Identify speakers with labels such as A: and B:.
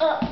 A: up.